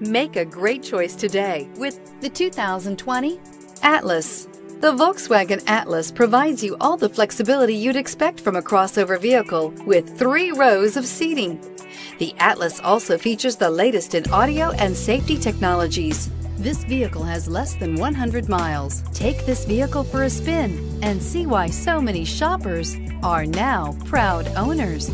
Make a great choice today with the 2020 Atlas. The Volkswagen Atlas provides you all the flexibility you'd expect from a crossover vehicle with three rows of seating. The Atlas also features the latest in audio and safety technologies. This vehicle has less than 100 miles. Take this vehicle for a spin and see why so many shoppers are now proud owners.